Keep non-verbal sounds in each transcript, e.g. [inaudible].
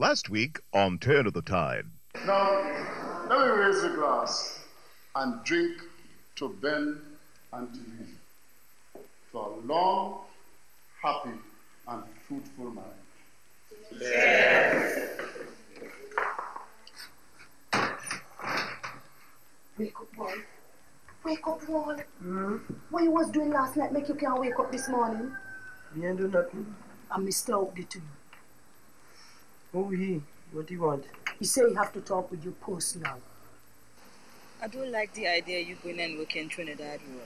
Last week on Turn of the Tide. Now, let me raise the glass and drink to Ben and to you. To a long, happy, and fruitful marriage. Yes. Wake up, boy. Wake up, Wall. Hmm? What you was doing last night make you can't wake up this morning? Me ain't do nothing. I Mr. Ugly to you. Who he? What do you want? He say he have to talk with you personal. I don't like the idea you going and work in Trinidad, Roy.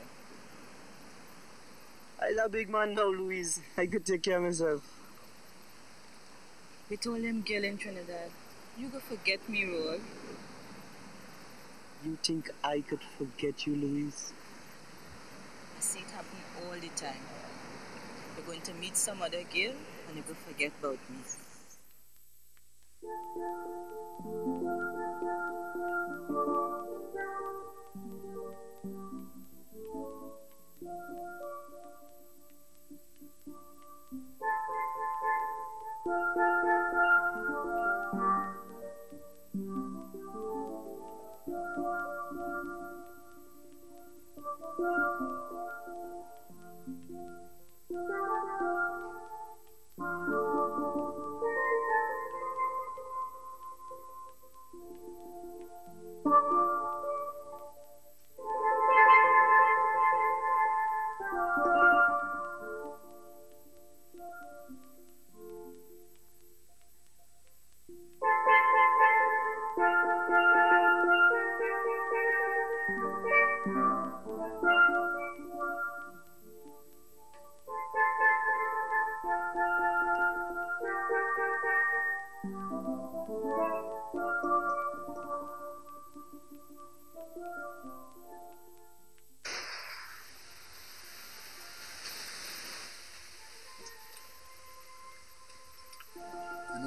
I a big man now, Louise. I could take care of myself. We told him girl in Trinidad. You go forget me, Roy. You think I could forget you, Louise? I see it happen all the time. You're going to meet some other girl and you go forget about me. You know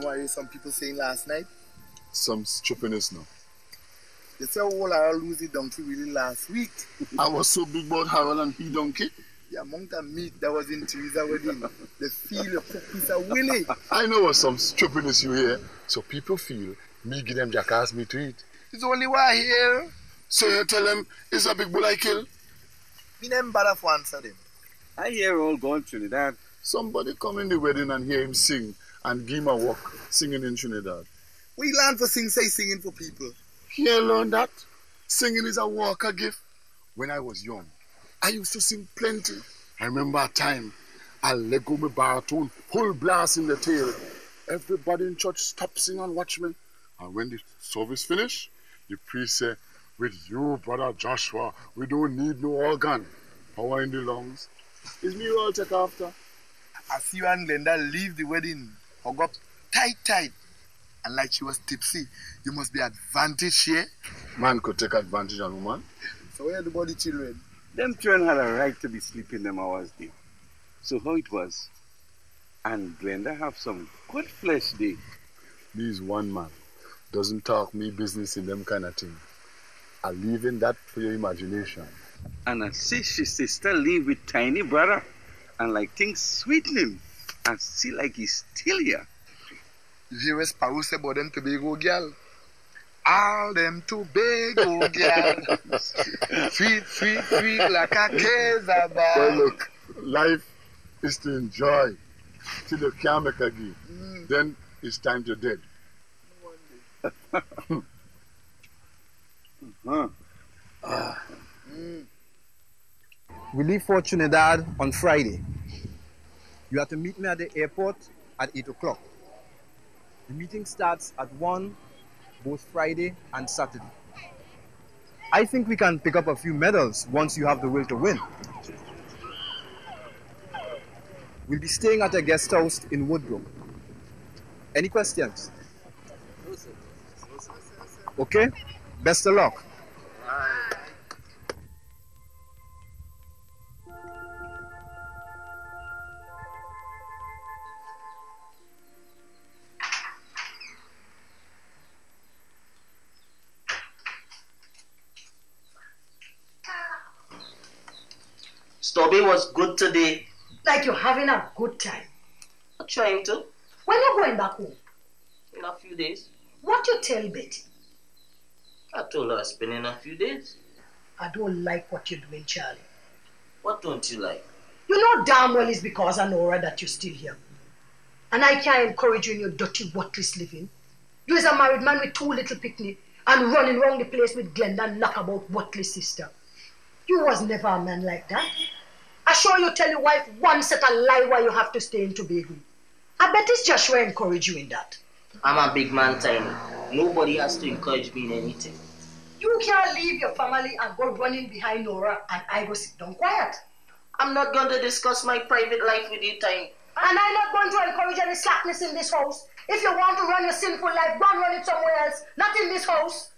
what I heard some people saying last night? Some stupidness now. They say, all I lose the donkey really last week. [laughs] I was so big about Harold and he donkey. The amount of meat that was in Teresa wedding, [laughs] the feel of cooked piece of. I know what some stupidness you hear, so people feel me give them jackass meat to eat. It's only why here. So you tell them it's a big bull I kill? Me never bother for answer them. I hear all going Trinidad. Somebody come in the wedding and hear him sing and give him walk singing in Trinidad. We learn for sing, say singing for people. Here learn that. Singing is a walker gift. When I was young, I used to sing plenty. I remember a time I let go my baritone, full blast in the tail. Everybody in church stopped singing and watch me. And when the service finished, the priest said, With you, brother Joshua, we don't need no organ. Power in the lungs. It's me who I'll take after. I see you and Glenda leave the wedding, hug up tight, tight. And like she was tipsy, you must be advantage here. Man could take advantage of woman. So where are the body children? Them children had a right to be sleeping them hours there. So how it was? And Glenda have some good flesh there. Me is one man. Doesn't talk me business in them kind of thing. I leave in that for your imagination. And I see she sister live with tiny brother. And like things sweeten him. And see like he's still here. You hear what Sparrow say about them Tobago girl? All them Tobago girl. [laughs] sweet, sweet, sweet like a Well, kezaba. look, life is to enjoy till you can't make again. Mm. Then it's time to dead. Huh. [laughs] Mm-hmm. We leave for Trinidad on Friday. You have to meet me at the airport at 8 o'clock. The meeting starts at 1 both Friday and Saturday. I think we can pick up a few medals once you have the will to win. We'll be staying at a guest house in Woodbrook. Any questions? Okay? Best of luck. Stubby was good today. Like you're having a good time. I'm trying to. When you're going back home? In a few days. What you tell Betty? I told her it's been in a few days. I don't like what you're doing, Charlie. What don't you like? You know damn well it's because of Nora that you're still here. And I can't encourage you in your dirty, worthless living. You is a married man with two little picnic and running around the place with Glenda knockabout worthless sister. You was never a man like that. Sure you tell your wife one set a lie why you have to stay in Tobago. I bet it's Joshua encourage you in that. I'm a big man, Tiny. Nobody has to encourage me in anything. You can't leave your family and go running behind Nora and I go sit down quiet. I'm not going to discuss my private life with you, Tiny. And I'm not going to encourage any slackness in this house. If you want to run your sinful life, go and run it somewhere else, not in this house.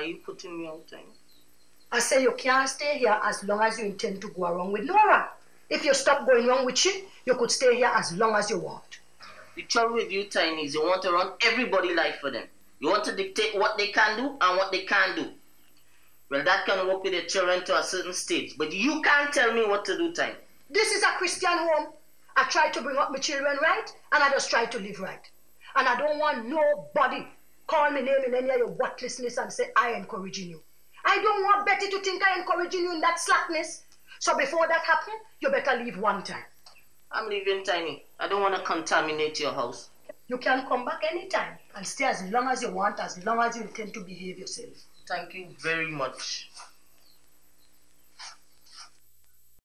Are you putting me out, Tiny? I say you can't stay here as long as you intend to go around with Nora. If you stop going wrong with she, you could stay here as long as you want. The trouble with you, Tiny, is you want to run everybody life for them. You want to dictate what they can do and what they can't do. Well, that can work with your children to a certain stage, but you can't tell me what to do, Tiny. This is a Christian home. I try to bring up my children right, and I just try to live right. And I don't want nobody call me name in any of your worthlessness and say I encouraging you. I don't want Betty to think I encouraging you in that slackness. So before that happens, you better leave one time. I'm leaving, Tiny. I don't want to contaminate your house. You can come back anytime and stay as long as you want, as long as you intend to behave yourself. Thank you very much.